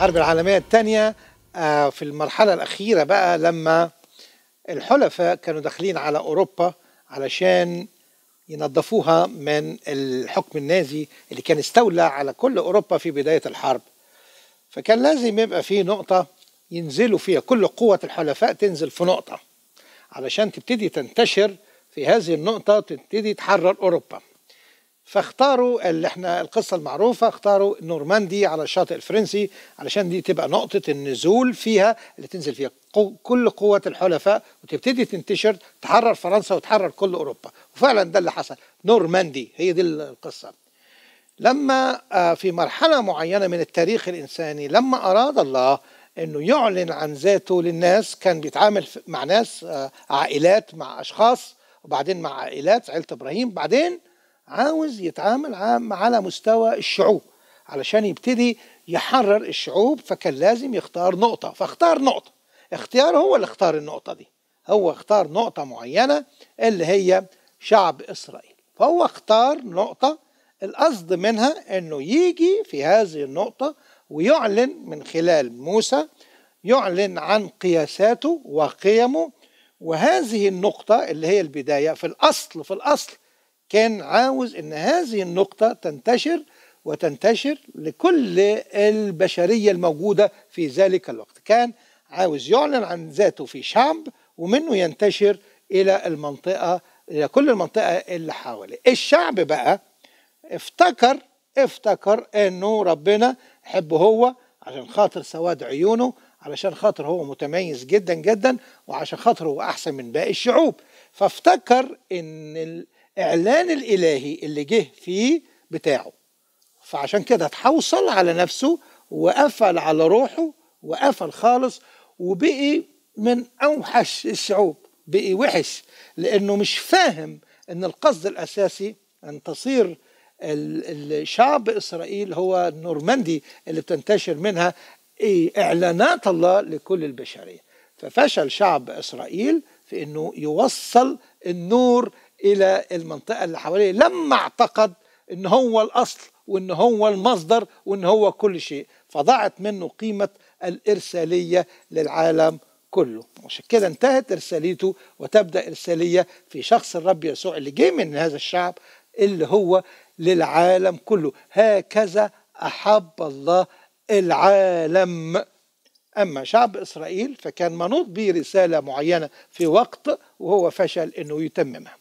الحرب العالمية الثانية آه، في المرحلة الأخيرة بقى لما الحلفاء كانوا داخلين على أوروبا علشان ينظفوها من الحكم النازي اللي كان استولى على كل أوروبا في بداية الحرب. فكان لازم يبقى في نقطة ينزلوا فيها كل قوة الحلفاء تنزل في نقطة علشان تبتدي تنتشر في هذه النقطة تبتدي تحرر أوروبا. فاختاروا اللي إحنا القصة المعروفة اختاروا نورماندي على الشاطئ الفرنسي علشان دي تبقى نقطة النزول فيها اللي تنزل فيها. كل قوة الحلفاء وتبتدي تنتشر تحرر فرنسا وتحرر كل أوروبا. وفعلا ده اللي حصل. نورماندي هي دي القصة. لما آه، في مرحلة معينة من التاريخ الإنساني لما أراد الله أنه يعلن عن ذاته للناس كان بيتعامل مع ناس آه، عائلات مع أشخاص وبعدين مع عائلات عائلة إبراهيم. بعدين عاوز يتعامل عام- على مستوى الشعوب علشان يبتدي يحرر الشعوب فكان لازم يختار نقطة. فاختار نقطة. اختيار هو اللي اختار النقطة دي. هو اختار نقطة معينة اللي هي شعب إسرائيل. فهو اختار نقطة القصد منها إنه يجي في هذه النقطة ويعلن من خلال موسى يعلن عن قياساته وقيمه. وهذه النقطة اللي هي البداية في الأصل في الأصل كان عاوز إن هذه النقطة تنتشر وتنتشر لكل البشرية الموجودة في ذلك الوقت. كان عاوز يعلن عن ذاته في شعب ومنه ينتشر إلى المنطقة إلى كل المنطقة اللي حواليه. الشعب بقى افتكر افتكر إنه ربنا يحبه هو عشان خاطر سواد عيونه علشان خاطر هو متميز جدا جدا وعشان خاطر هو أحسن من باقي الشعوب. فافتكر إن الإعلان الإلهي اللي جه فيه بتاعه. فعشان كده اتحوصل على نفسه وقفل على روحه وقفل خالص وبقي من أوحش الشعوب بقي وحش لأنه مش فاهم إن القصد الأساسي أن تصير ال- الشعب إسرائيل هو النورماندي اللي بتنتشر منها إعلانات الله لكل البشرية. ففشل شعب إسرائيل في إنه يوصل النور إلى المنطقة اللي حواليه. لما اعتقد إن هو الأصل وإن هو المصدر وإن هو كل شيء فضاعت منه قيمة الإرسالية للعالم كله. عشان كده انتهت إرساليته وتبدأ إرسالية في شخص الرب يسوع اللي جه من هذا الشعب اللي هو للعالم كله. هكذا أحب الله العالم. أما شعب إسرائيل فكان منوط به رسالة معينة في وقت وهو فشل إنه يتممها.